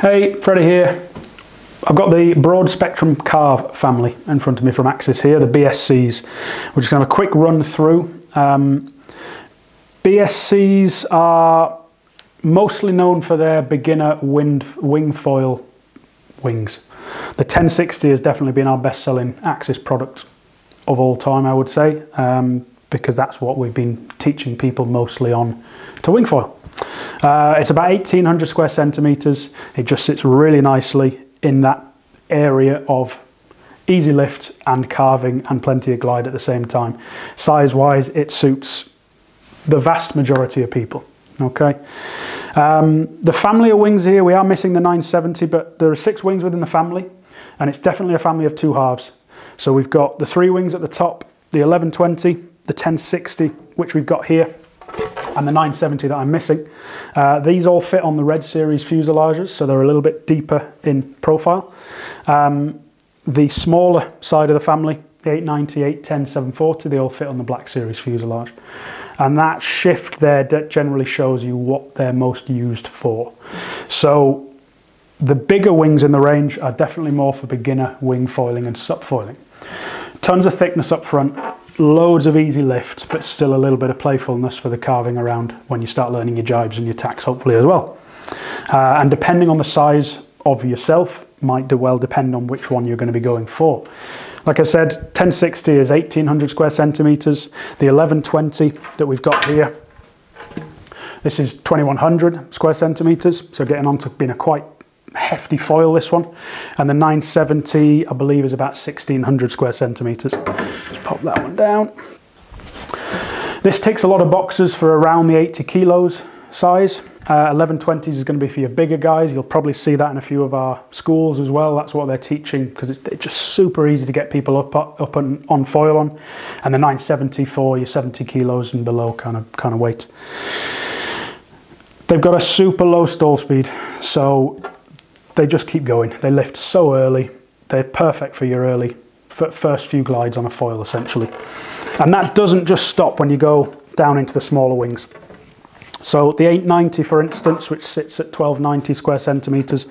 Hey, Freddie here. I've got the broad spectrum carve family in front of me from Axis here, the BSCs. We're just going to have a quick run through. Um, BSCs are mostly known for their beginner wind, wing foil wings. The 1060 has definitely been our best selling Axis product of all time, I would say, um, because that's what we've been teaching people mostly on to wing foil. Uh, it's about 1800 square centimeters. It just sits really nicely in that area of easy lift and carving and plenty of glide at the same time. Size wise, it suits the vast majority of people. Okay. Um, the family of wings here, we are missing the 970, but there are six wings within the family, and it's definitely a family of two halves. So we've got the three wings at the top, the 1120, the 1060, which we've got here, and the 970 that I'm missing. Uh, these all fit on the Red Series fuselages, so they're a little bit deeper in profile. Um, the smaller side of the family, the 890, 810, 740, they all fit on the Black Series fuselage. And that shift there generally shows you what they're most used for. So the bigger wings in the range are definitely more for beginner wing foiling and SUP foiling. Tons of thickness up front, loads of easy lift, but still a little bit of playfulness for the carving around when you start learning your jibes and your tacks, hopefully as well. Uh, and depending on the size of yourself, might do well depend on which one you're going to be going for. Like I said, 1060 is 1800 square centimeters. The 1120 that we've got here, this is 2100 square centimeters. So getting on to being a quite hefty foil, this one. And the 970, I believe, is about 1600 square centimeters. Let's pop that one down. This ticks a lot of boxes for around the 80 kilos size. Uh, 1120s is going to be for your bigger guys. You'll probably see that in a few of our schools as well. That's what they're teaching because it's, it's, just super easy to get people up up and on foil on. And the 970 for your 70 kilos and below kind of kind of weight. They've got a super low stall speed, so they just keep going. They lift so early. They're perfect for your early first few glides on a foil essentially. And that doesn't just stop when you go down into the smaller wings. So the 890 for instance, which sits at 1290 square centimeters,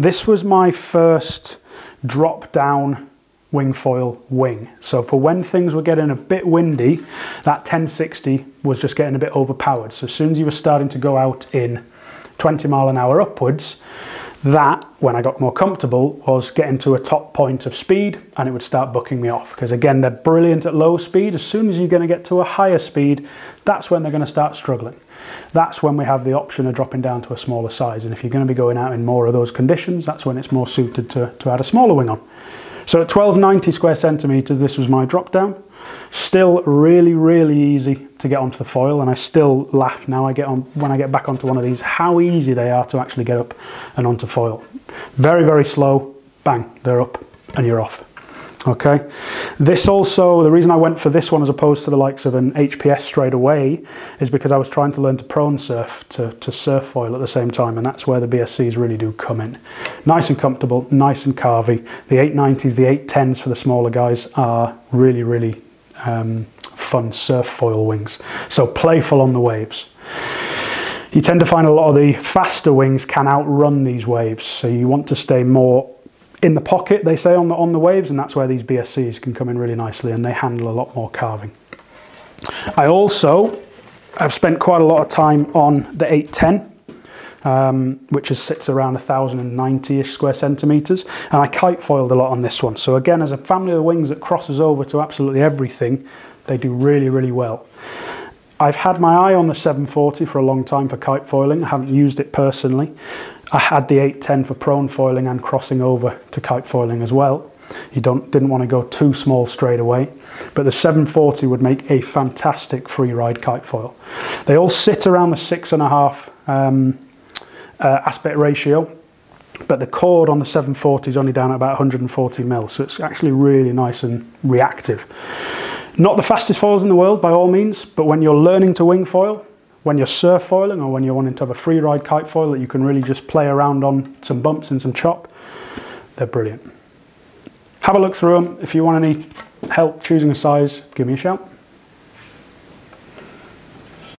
this was my first drop down wing foil wing. So for when things were getting a bit windy, that 1060 was just getting a bit overpowered. So as soon as you were starting to go out in 20 mile an hour upwards, that, when I got more comfortable, was getting to a top point of speed and it would start bucking me off. Because again, they're brilliant at low speed. As soon as you're going to get to a higher speed, that's when they're going to start struggling. That's when we have the option of dropping down to a smaller size. And if you're going to be going out in more of those conditions, that's when it's more suited to, to add a smaller wing on. So at 1290 square centimeters, this was my drop down. Still really, really easy to get onto the foil, and I still laugh now I get on when I get back onto one of these how easy they are to actually get up and onto foil. Very, very slow, bang, they're up and you're off. Okay, this also, the reason I went for this one as opposed to the likes of an HPS straight away is because I was trying to learn to prone surf, to, to surf foil at the same time, and that's where the BSCs really do come in. Nice and comfortable, nice and carvy. The 890s, the 810s for the smaller guys are really, really um, fun surf foil wings. So playful on the waves. You tend to find a lot of the faster wings can outrun these waves, so you want to stay more in the pocket, they say, on the, on the waves, and that's where these BSCs can come in really nicely, and they handle a lot more carving. I also have spent quite a lot of time on the 810, um, which is, sits around 1,090-ish square centimetres, and I kite foiled a lot on this one. So again, as a family of wings that crosses over to absolutely everything, they do really, really well. I've had my eye on the 740 for a long time for kite foiling. I haven't used it personally. I had the 810 for prone foiling and crossing over to kite foiling as well. You don't, didn't want to go too small straight away, but the 740 would make a fantastic free ride kite foil. They all sit around the six and a half um, uh, aspect ratio, but the chord on the 740 is only down at about 140 mil, so it's actually really nice and reactive. Not the fastest foils in the world by all means, but when you're learning to wing foil, when you're surf foiling or when you're wanting to have a free ride kite foil that you can really just play around on some bumps and some chop, they're brilliant. Have a look through them. If you want any help choosing a size, give me a shout.